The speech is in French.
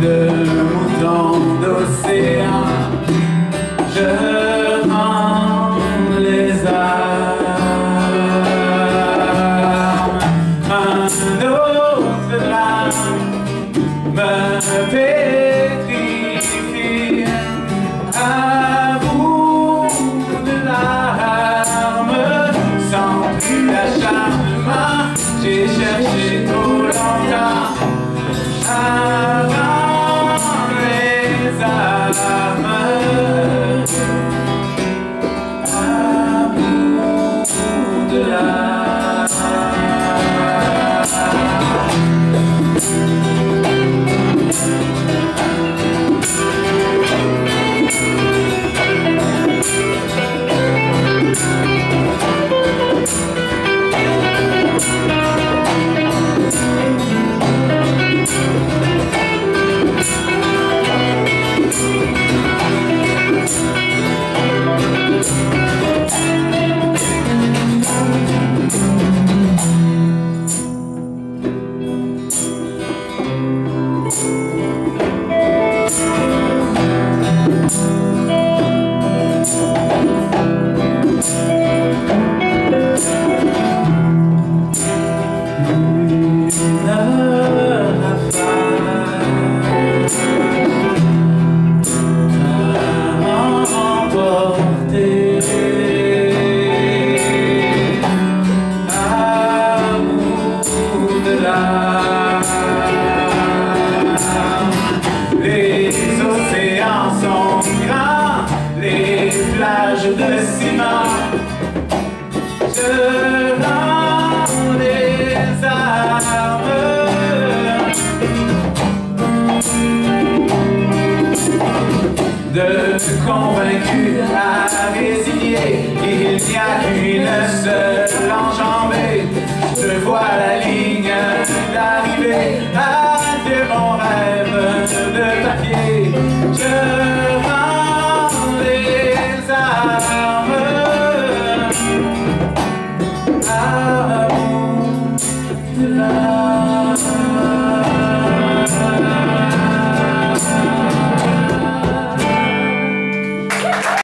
de moutons d'océan. Je rends les armes. Un autre lame me pétrifie. À bout de larmes, sans plus d'acharnement, j'ai cherché trop. Salam de te convaincus à résilier, il n'y a qu'une seule enjeu.